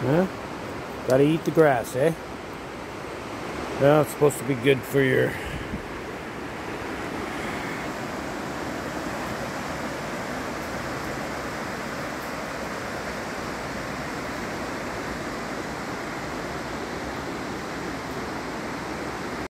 Huh? Gotta eat the grass, eh? Well, it's supposed to be good for your